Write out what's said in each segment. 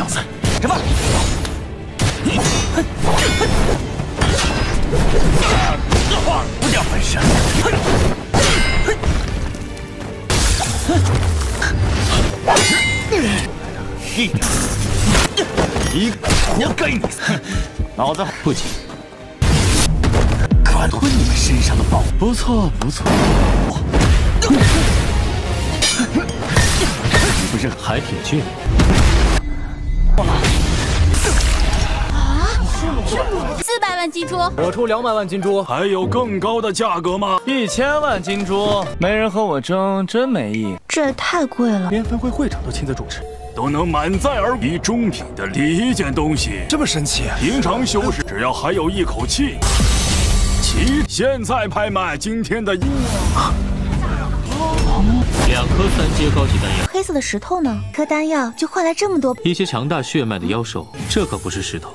小子，什么？不掉本事！一点，一活该你子不急，可吞你们身上的宝。不错不错，你不是还挺倔。四百万金珠，我出两百万金珠，还有更高的价格吗？一千万金珠，没人和我争，真没意义。这也太贵了。连分会会长都亲自主持，都能满载而归中品的第一件东西，这么神奇？平常修饰只要还有一口气。起，现在拍卖今天的。两颗三阶高级丹药，黑色的石头呢？颗丹药就换来这么多。一些强大血脉的妖兽，这可不是石头。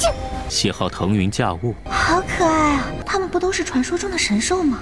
这喜好腾云驾雾，好可爱啊！他们不都是传说中的神兽吗？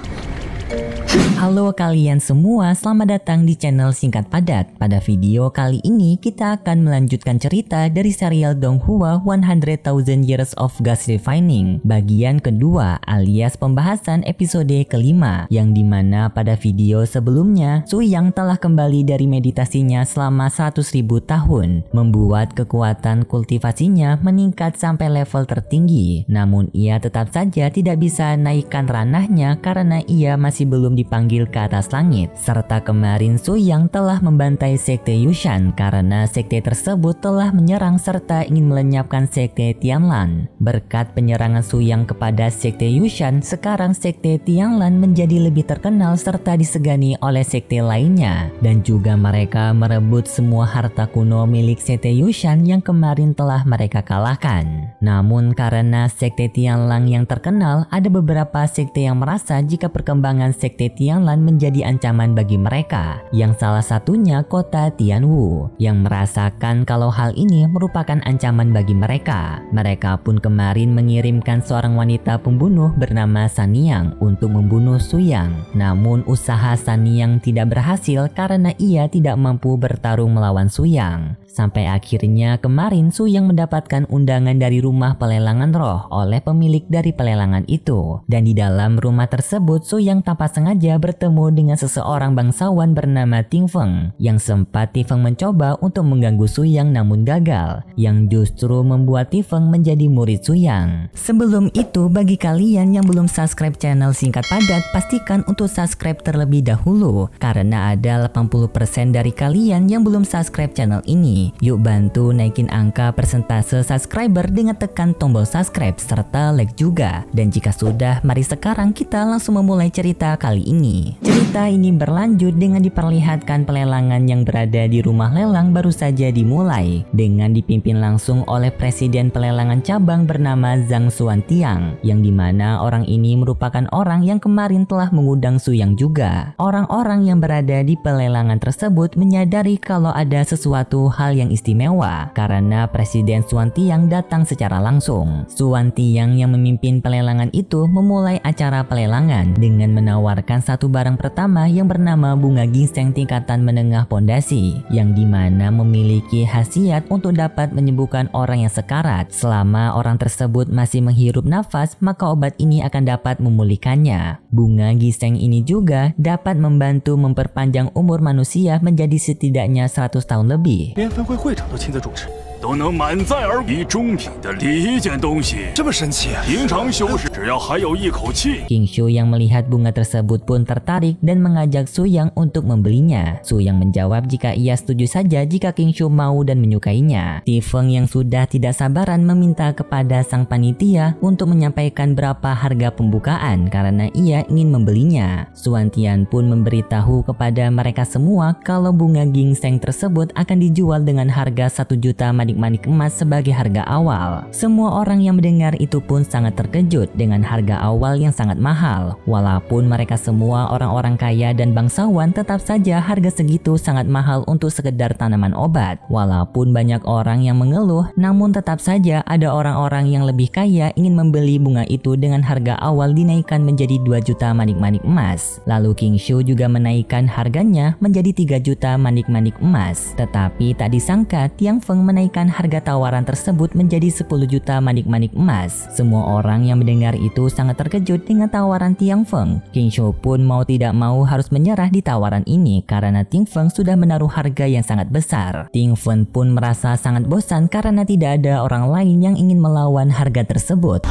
Halo kalian semua, selamat datang di channel Singkat Padat. Pada video kali ini kita akan melanjutkan cerita dari serial Donghua 100,000 Years of Gas Refining bagian kedua alias pembahasan episode kelima yang di mana pada video sebelumnya Su Yang telah kembali dari meditasinya selama 100.000 tahun membuat kekuatan kultivasinya meningkat sampai level tertinggi namun ia tetap saja tidak bisa naikkan ranahnya karena ia masih belum dipanggil ke atas langit serta kemarin Su Yang telah membantai sekte Yushan karena sekte tersebut telah menyerang serta ingin melenyapkan sekte Tianlan. Berkat penyerangan Su Yang kepada sekte Yushan sekarang sekte Tianlan menjadi lebih terkenal serta disegani oleh sekte lainnya. Dan juga mereka merebut semua harta kuno milik sekte Yushan yang kemarin telah mereka kalahkan. Namun karena sekte Tianlan yang terkenal ada beberapa sekte yang merasa jika perkembangan sekte Tianlan menjadi ancaman bagi mereka, yang salah satunya kota Tianwu, yang merasakan kalau hal ini merupakan ancaman bagi mereka. Mereka pun kemarin mengirimkan seorang wanita pembunuh bernama Saniang untuk membunuh Suyang. Namun usaha Saniang tidak berhasil karena ia tidak mampu bertarung melawan Suyang. Sampai akhirnya kemarin Su yang mendapatkan undangan dari rumah pelelangan roh oleh pemilik dari pelelangan itu. Dan di dalam rumah tersebut Su yang tanpa sengaja bertemu dengan seseorang bangsawan bernama Ting Feng. Yang sempat Ting Feng mencoba untuk mengganggu Su Yang namun gagal. Yang justru membuat Ting Feng menjadi murid Su Yang. Sebelum itu bagi kalian yang belum subscribe channel Singkat Padat pastikan untuk subscribe terlebih dahulu. Karena ada 80% dari kalian yang belum subscribe channel ini. Yuk bantu naikin angka persentase subscriber dengan tekan tombol subscribe serta like juga. Dan jika sudah, mari sekarang kita langsung memulai cerita kali ini. Cerita ini berlanjut dengan diperlihatkan pelelangan yang berada di rumah lelang baru saja dimulai dengan dipimpin langsung oleh presiden pelelangan cabang bernama Zhang Xuantiang yang di mana orang ini merupakan orang yang kemarin telah mengundang Suyang juga. Orang-orang yang berada di pelelangan tersebut menyadari kalau ada sesuatu hal yang istimewa karena Presiden Suan Tiang datang secara langsung. Suan Tiang yang memimpin pelelangan itu memulai acara pelelangan dengan menawarkan satu barang pertama yang bernama bunga ginseng tingkatan menengah pondasi yang dimana memiliki khasiat untuk dapat menyembuhkan orang yang sekarat. Selama orang tersebut masih menghirup nafas, maka obat ini akan dapat memulihkannya. Bunga ginseng ini juga dapat membantu memperpanjang umur manusia menjadi setidaknya 100 tahun lebih. 连分会会长都亲自主持， 都能满载而归中品的第一件东西，这么神奇？平常修饰只要还有一口气。 King Shu yang melihat bunga tersebut pun tertarik dan mengajak Su Yang untuk membelinya. Su Yang menjawab jika ia setuju saja jika King Shu mau dan menyukainya. Ti Feng yang sudah tidak sabaran meminta kepada sang panitia untuk menyampaikan berapa harga pembukaan karena ia ingin membelinya. Suan Tian pun memberitahu kepada mereka semua kalau bunga ginseng tersebut akan dijual dengan harga 1 juta manik-manik emas sebagai harga awal. Semua orang yang mendengar itu pun sangat terkejut dengan harga awal yang sangat mahal. Walaupun mereka semua orang-orang kaya dan bangsawan tetap saja harga segitu sangat mahal untuk sekedar tanaman obat. Walaupun banyak orang yang mengeluh, namun tetap saja ada orang-orang yang lebih kaya ingin membeli bunga itu dengan harga awal dinaikkan menjadi 2 juta manik-manik emas. Lalu King Shu juga menaikkan harganya menjadi 3 juta manik-manik emas. Tetapi tak disangka Tiang Feng menaikkan menaikkan harga tawaran tersebut menjadi 10 juta manik-manik emas. Semua orang yang mendengar itu sangat terkejut dengan tawaran Tiang Feng. King Shu pun mau tidak mau harus menyerah di tawaran ini karena Ting Feng sudah menaruh harga yang sangat besar. Ting Feng pun merasa sangat bosan karena tidak ada orang lain yang ingin melawan harga tersebut.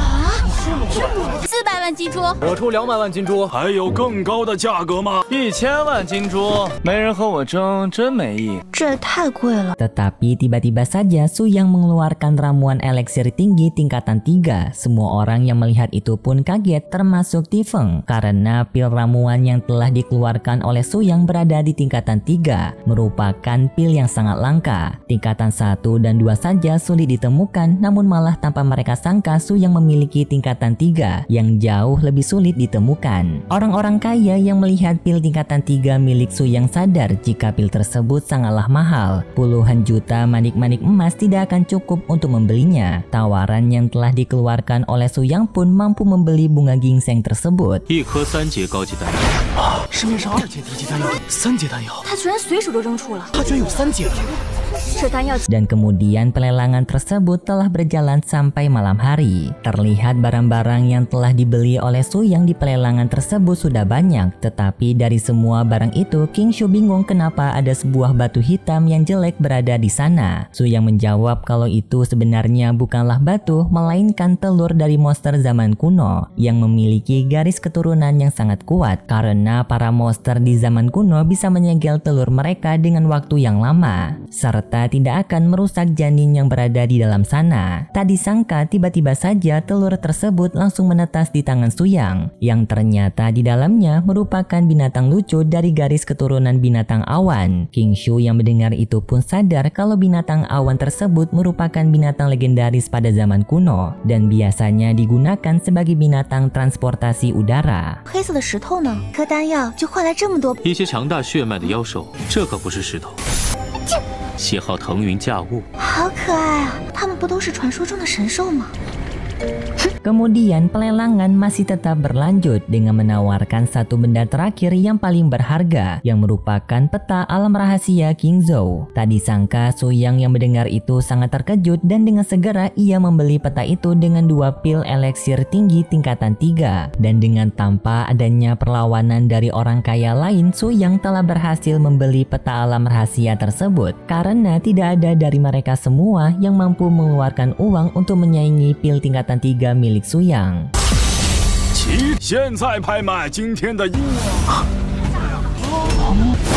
四百万金珠，我出两百万金珠，还有更高的价格吗？一千万金珠，没人和我争，真没意义。这也太贵了。 Tetapi tiba-tiba saja Su yang mengeluarkan ramuan eliksir tinggi tingkatan 3. Semua orang yang melihat itu pun kaget termasuk Tifeng karena pil ramuan yang telah dikeluarkan oleh Su yang berada di tingkatan 3 merupakan pil yang sangat langka. Tingkatan 1 dan 2 saja sulit ditemukan namun malah tanpa mereka sangka Su yang memiliki tingkatan 3 yang jauh lebih sulit ditemukan. Orang-orang kaya yang melihat pil tingkatan 3 milik Su yang sadar jika pil tersebut sangatlah mahal. Puluhan juta manik-manik emas tidak akan cukup untuk membelinya. Tawaran yang telah dikeluarkan oleh Su Yang pun mampu membeli bunga ginseng tersebut. 一颗三阶高级丹药，市面上二阶低级丹药、三阶丹药，他居然随手就扔出了，它居然有三阶的。 dan kemudian pelelangan tersebut telah berjalan sampai malam hari. Terlihat barang-barang yang telah dibeli oleh Su yang di pelelangan tersebut sudah banyak. Tetapi dari semua barang itu, King Shu bingung kenapa ada sebuah batu hitam yang jelek berada di sana. Su yang menjawab kalau itu sebenarnya bukanlah batu, melainkan telur dari monster zaman kuno yang memiliki garis keturunan yang sangat kuat. Karena para monster di zaman kuno bisa menyegel telur mereka dengan waktu yang lama. Serta tidak akan merusak janin yang berada di dalam sana. Tak disangka tiba-tiba saja telur tersebut langsung menetas di tangan Suyang yang ternyata di dalamnya merupakan binatang lucu dari garis keturunan binatang awan. King Shu yang mendengar itu pun sadar kalau binatang awan tersebut merupakan binatang legendaris pada zaman kuno dan biasanya digunakan sebagai binatang transportasi udara. 黑色的石头呢？颗丹药就换来这么多。一些强大血脉的妖兽，这可不是石头。 喜好腾云驾雾，好可爱啊！他们不都是传说中的神兽吗？Kemudian pelelangan masih tetap berlanjut dengan menawarkan satu benda terakhir yang paling berharga yang merupakan peta alam rahasia King Zhou. Tak disangka Su Yang yang mendengar itu sangat terkejut dan dengan segera ia membeli peta itu dengan dua pil eliksir tinggi tingkatan 3 dan dengan tanpa adanya perlawanan dari orang kaya lain Su Yang telah berhasil membeli peta alam rahasia tersebut karena tidak ada dari mereka semua yang mampu mengeluarkan uang untuk menyaingi pil tingkatan 3 milik Su Yang. 起，现在拍卖今天的一。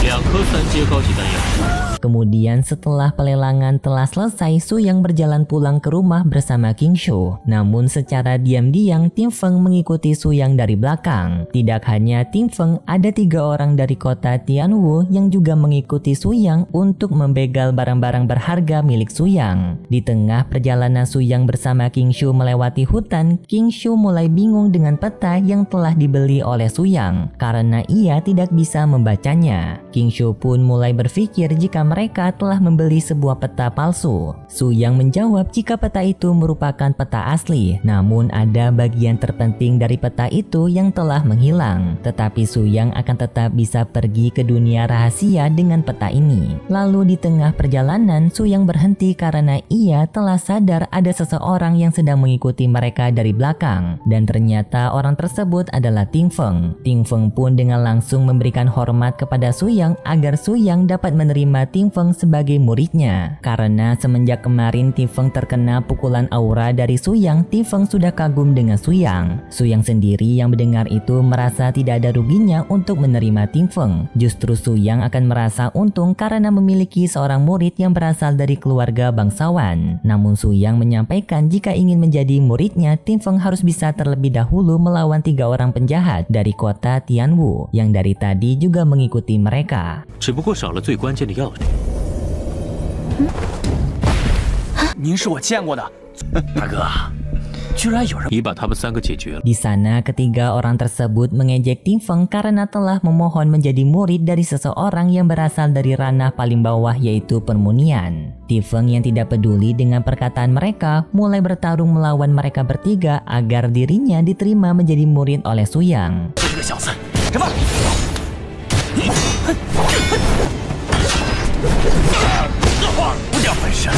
两颗三阶高级弹药，Kemudian setelah pelelangan telah selesai, Su Yang berjalan pulang ke rumah bersama King Shu. Namun secara diam-diam, Tim Feng mengikuti Su Yang dari belakang. Tidak hanya Tim Feng, ada tiga orang dari kota Tianwu yang juga mengikuti Su Yang untuk membegal barang-barang berharga milik Su Yang. Di tengah perjalanan Su Yang bersama King Shu melewati hutan, King Shu mulai bingung dengan peta yang telah dibeli oleh Su Yang karena ia tidak bisa membacanya. King Shu pun mulai berpikir jika mereka telah membeli sebuah peta palsu. Su Yang menjawab jika peta itu merupakan peta asli, namun ada bagian terpenting dari peta itu yang telah menghilang. Tetapi Su Yang akan tetap bisa pergi ke dunia rahasia dengan peta ini. Lalu di tengah perjalanan, Su Yang berhenti karena ia telah sadar ada seseorang yang sedang mengikuti mereka dari belakang. Dan ternyata orang tersebut adalah Ting Feng. Ting Feng pun dengan langsung memberikan hormat kepada Su Yang agar Su Yang dapat menerima Ting Feng sebagai muridnya. Karena semenjak kemarin Ting Feng terkena pukulan aura dari Su Yang, Ting Feng sudah kagum dengan Su Yang. Su Yang sendiri yang mendengar itu merasa tidak ada ruginya untuk menerima Ting Feng. Justru Su Yang akan merasa untung karena memiliki seorang murid yang berasal dari keluarga bangsawan. Namun Su Yang menyampaikan jika ingin menjadi muridnya, Ting Feng harus bisa terlebih dahulu melawan tiga orang penjahat dari kota Tianwu yang dari tadi juga mengikuti mereka. 只不过少了最关键的要点。 您是我见过的，大哥，居然有人你把他们三个解决了， Di sana ketiga orang tersebut mengejek Ting Feng karena telah memohon menjadi murid dari seseorang yang berasal dari ranah paling bawah yaitu permunian. Ting Feng yang tidak peduli dengan perkataan mereka mulai bertarung melawan mereka bertiga agar dirinya diterima menjadi murid oleh Su 闪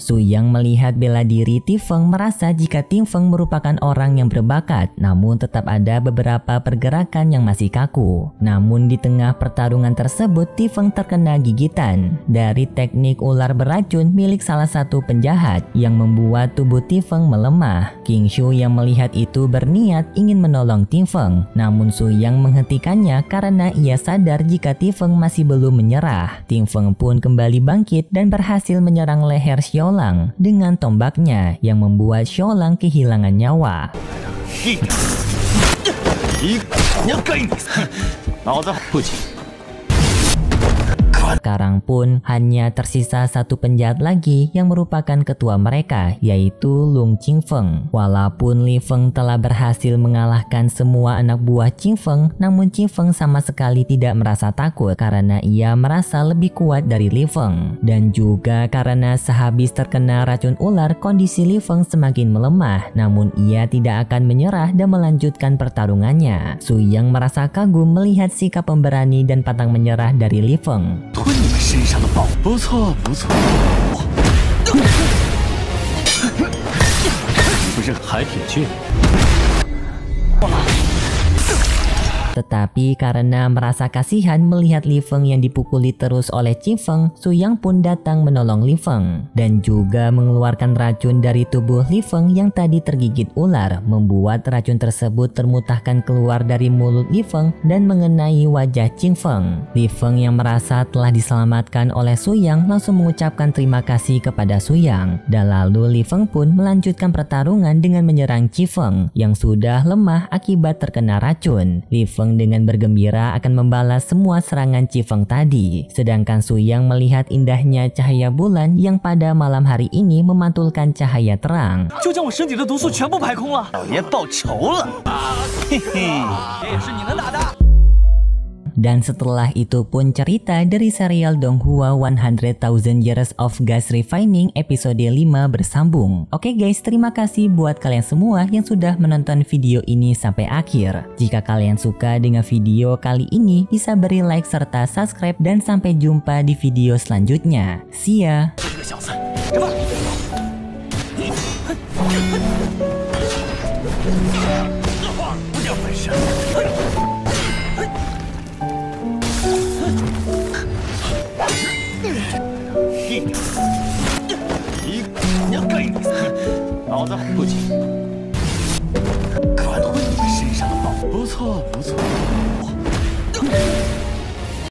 Su Yang melihat bela diri Tifeng merasa jika Tifeng merupakan orang yang berbakat, namun tetap ada beberapa pergerakan yang masih kaku. Namun di tengah pertarungan tersebut, Tifeng terkena gigitan dari teknik ular beracun milik salah satu penjahat yang membuat tubuh Tifeng melemah. King Shu yang melihat itu berniat ingin menolong Tifeng, namun Su Yang menghentikannya karena ia sadar jika Tifeng masih belum menyerah. Tifeng pun kembali bangkit dan berhasil menyerang leher leher Xiaolang dengan tombaknya yang membuat Xiaolang kehilangan nyawa. Sekarang pun hanya tersisa satu penjahat lagi yang merupakan ketua mereka yaitu Lung Qingfeng. Walaupun Li Feng telah berhasil mengalahkan semua anak buah Qingfeng, namun Qingfeng sama sekali tidak merasa takut karena ia merasa lebih kuat dari Li Feng. Dan juga karena sehabis terkena racun ular, kondisi Li Feng semakin melemah, namun ia tidak akan menyerah dan melanjutkan pertarungannya. Su Yang merasa kagum melihat sikap pemberani dan pantang menyerah dari Li Feng. 吞你们身上的宝。不错不错，不是还挺倔。Tetapi karena merasa kasihan melihat Li Feng yang dipukuli terus oleh Qi Feng, Su Yang pun datang menolong Li Feng dan juga mengeluarkan racun dari tubuh Li Feng yang tadi tergigit ular, membuat racun tersebut termutahkan keluar dari mulut Li Feng dan mengenai wajah Qing Feng. Li Feng yang merasa telah diselamatkan oleh Su Yang langsung mengucapkan terima kasih kepada Su Yang dan lalu Li Feng pun melanjutkan pertarungan dengan menyerang Qi Feng yang sudah lemah akibat terkena racun. Li Feng dengan bergembira akan membalas semua serangan Qi Feng tadi. Sedangkan Su Yang melihat indahnya cahaya bulan yang pada malam hari ini memantulkan cahaya terang. 就 Dan setelah itu pun cerita dari serial Donghua 100,000 Years of Gas Refining episode 5 bersambung. Oke guys, terima kasih buat kalian semua yang sudah menonton video ini sampai akhir. Jika kalian suka dengan video kali ini, bisa beri like serta subscribe dan sampai jumpa di video selanjutnya. See ya! 这个你活该你死！老子不急，可吞你们身上的宝。不错不错，